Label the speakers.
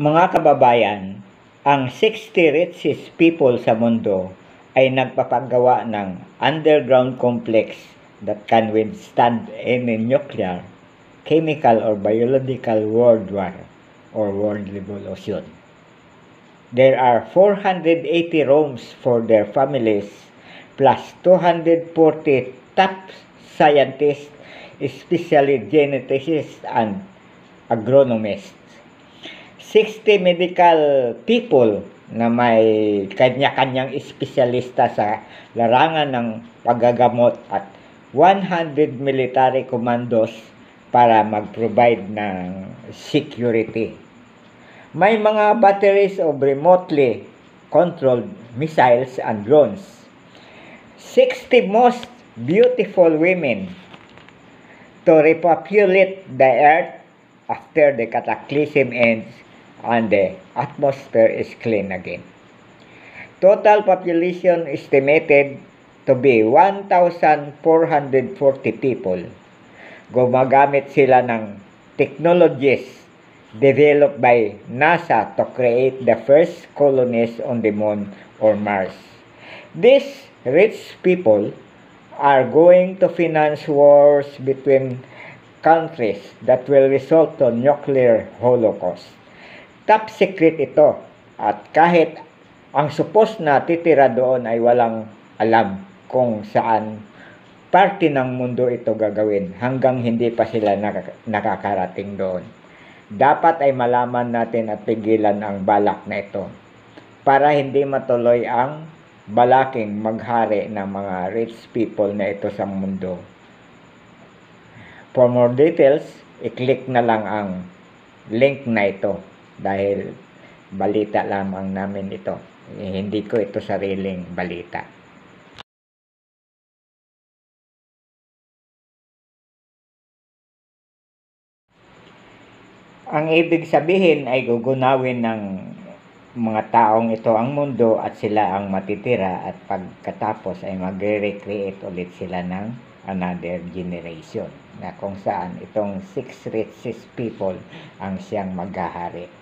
Speaker 1: Mga kababayan, ang 60 richest people sa mundo ay nagpapagawa ng underground complex that can withstand any nuclear, chemical, or biological world war or world revolution. There are 480 rooms for their families plus 240 top scientists, especially geneticists and agronomists. 60 medical people na may kanya-kanyang espesyalista sa larangan ng paggagamot at 100 military commandos para mag-provide ng security. May mga batteries of remotely controlled missiles and drones. 60 most beautiful women to repopulate the earth after the cataclysm ends and the atmosphere is clean again. Total population estimated to be 1,440 people. Gumagamit sila ng technologies developed by NASA to create the first colonies on the moon or Mars. These rich people are going to finance wars between countries that will result to nuclear holocaust. Top secret ito. At kahit ang supos na titira doon ay walang alam kung saan parte ng mundo ito gagawin hanggang hindi pa sila nakakarating doon. Dapat ay malaman natin at pigilan ang balak na ito para hindi matuloy ang balaking maghari ng mga rich people na ito sa mundo. For more details, i-click na lang ang link na ito dahil balita lamang namin ito. Eh, hindi ko ito sariling balita. Ang ibig sabihin ay gugunawin ng mga taong ito ang mundo at sila ang matitira at pagkatapos ay magre-recreate ulit sila ng another generation na kung saan itong six richest people ang siyang maghahari.